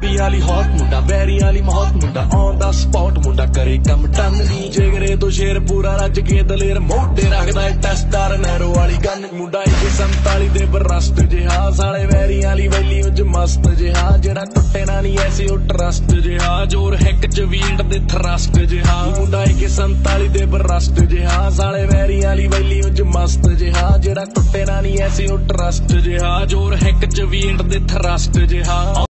ਵੀ ਵਾਲੀ ਹੌਟ ਮੁੰਡਾ ਵੈਰੀ ਵਾਲੀ ਮਹੌਤ ਮੁੰਡਾ ਔਨ ਦਾ ਸਪੌਟ ਮੁੰਡਾ, ਕਰੇ ਕੰਮ ਟੰਨ ਨਹੀਂ ਜਿਗਰੇ ਤੋਂ ਸ਼ੇਰ ਪੂਰਾ ਰੱਜ ਕੇ ਦਲੇਰ ਮੋਢੇ ਰੱਖਦਾ ਏ ਟੈਸਟਰ ਨਹਿਰੋ ਵਾਲੀ ਗੰਨ ਮੁੰਡਾ ਇੱਕ 47 ਦੇ ਬਰਸਟ ਜਿਹਾ, ਸਾਲੇ ਵੈਰੀ ਵਾਲੀ ਵੈਲੀ ਉੱਜ ਮਸਤ ਜਿਹਾ, ਜਿਹੜਾ ਟੁੱਟੇ ਨਾ ਨਹੀਂ ਐਸੀ ਉਹ ਟਰਸਟ ਜਿਹਾ, ਜੋਰ ਹੈਕ ਚ ਵੀੜ ਦੇ ਥਰਸਟ ਜਿਹਾ। ਮੁੰਡਾ ਇੱਕ 47 ਦੇ ਬਰਸਟ ਜਿਹਾ, ਸਾਲੇ ਵੈਰੀ ਵਾਲੀ ਵੈਲੀ ਉੱਜ ਮਸਤ ਜਿਹਾ, ਜਿਹੜਾ ਟੁੱਟੇ ਨਾ ਨਹੀਂ ਐਸੀ ਉਹ ਟਰਸਟ ਜਿਹਾ, ਜੋਰ ਹੈਕ ਚ ਵੀੜ ਦੇ ਥਰਸਟ ਜਿਹਾ।